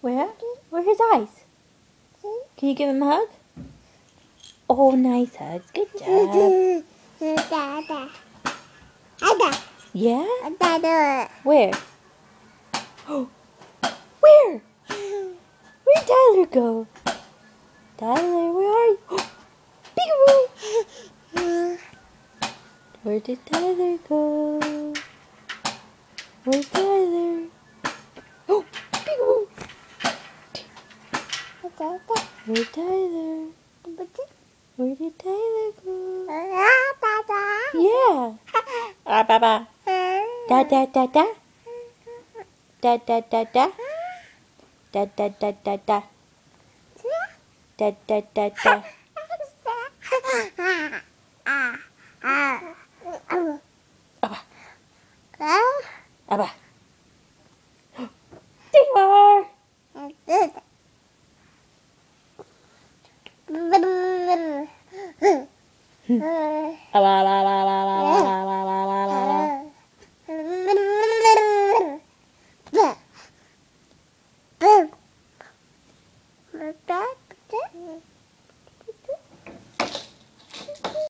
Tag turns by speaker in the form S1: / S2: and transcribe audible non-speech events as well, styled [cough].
S1: Where? Where are his eyes? Can you give him a hug? Oh, nice hug. Good [laughs] job. Yeah? Where? [gasps] Where? Where'd Tyler go? Tyler, where are you? [gasps] Peekaboo! Where did Tyler go? Where's Tyler? Oh, peekaboo! Where's Tyler? Where did Tyler go? Yeah. [laughs] Ah, ba, ba. Da, da, da, da. Da, da, da, da. Da, da, da, da, da. Da, da, da, da. [laughs] Abba. [gasps] [gasps] There you are. That